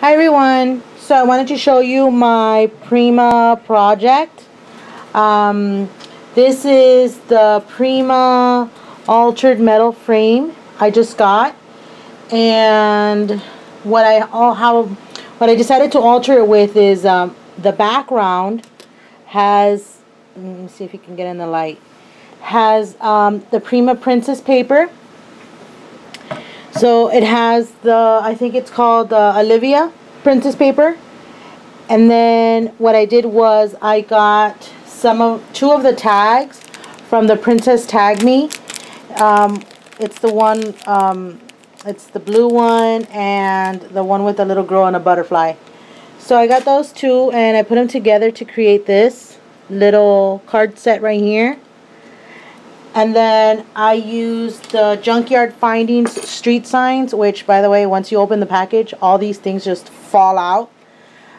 Hi everyone. So I wanted to show you my Prima project. Um, this is the Prima altered metal frame I just got. And what I all how what I decided to alter it with is um, the background has let me see if you can get in the light has um, the Prima Princess paper so it has the, I think it's called the Olivia princess paper. And then what I did was I got some of, two of the tags from the Princess Tag Me. Um, it's the one, um, it's the blue one and the one with the little girl and a butterfly. So I got those two and I put them together to create this little card set right here. And then I used the Junkyard Findings street signs, which, by the way, once you open the package, all these things just fall out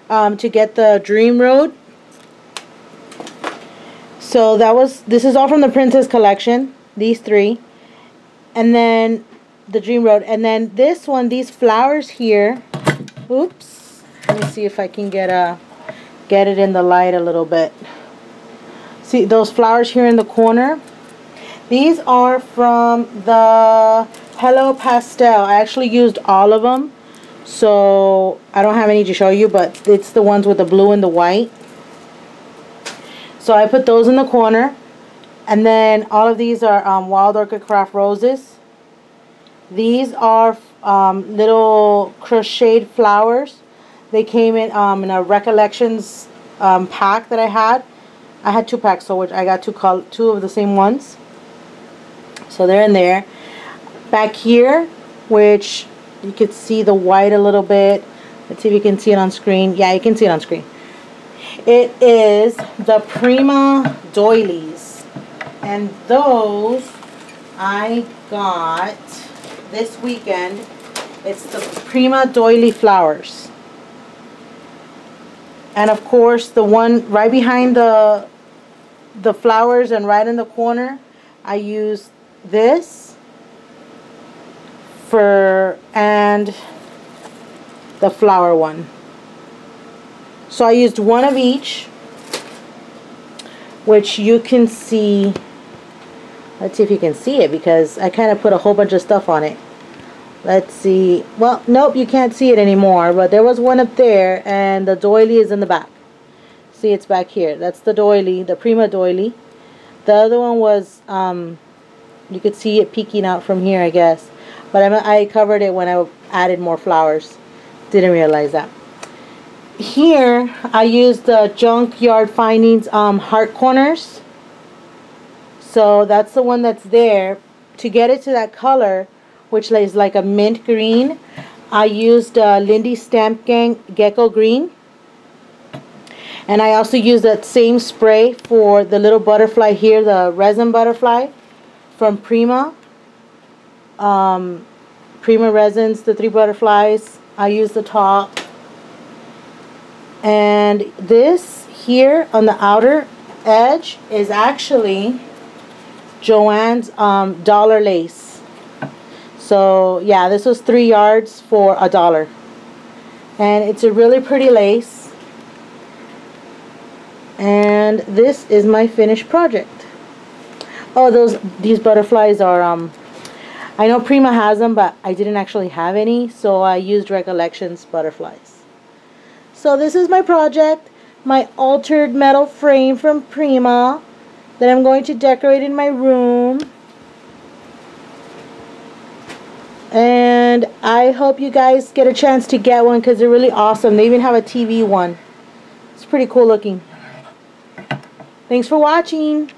um, to get the Dream Road. So that was, this is all from the Princess Collection, these three. And then the Dream Road. And then this one, these flowers here, oops, let me see if I can get a, get it in the light a little bit. See those flowers here in the corner? These are from the Hello Pastel. I actually used all of them. So I don't have any to show you, but it's the ones with the blue and the white. So I put those in the corner. And then all of these are um, Wild Orchid Craft Roses. These are um, little crocheted flowers. They came in, um, in a Recollections um, pack that I had. I had two packs, so which I got two, two of the same ones. So they're in there. Back here, which you could see the white a little bit. Let's see if you can see it on screen. Yeah, you can see it on screen. It is the Prima doilies. And those I got this weekend. It's the Prima doily flowers. And of course, the one right behind the the flowers and right in the corner, I used this for and the flower one. So I used one of each which you can see let's see if you can see it because I kind of put a whole bunch of stuff on it. Let's see. Well, nope, you can't see it anymore, but there was one up there and the doily is in the back. See, it's back here. That's the doily, the Prima doily. The other one was um, you could see it peeking out from here, I guess. But I, I covered it when I added more flowers. Didn't realize that. Here, I used the Junkyard Findings um, heart corners. So that's the one that's there. To get it to that color, which is like a mint green, I used uh, Lindy Stamp Gang Gecko Green. And I also used that same spray for the little butterfly here, the resin butterfly from Prima. Um, Prima resins, the three butterflies. I use the top. And this here on the outer edge is actually Jo-Ann's um, dollar lace. So yeah, this was three yards for a dollar. And it's a really pretty lace. And this is my finished project. Oh, those these butterflies are um I know Prima has them, but I didn't actually have any, so I used Recollections butterflies. So this is my project, my altered metal frame from Prima that I'm going to decorate in my room. And I hope you guys get a chance to get one because they're really awesome. They even have a TV one. It's pretty cool looking. Thanks for watching.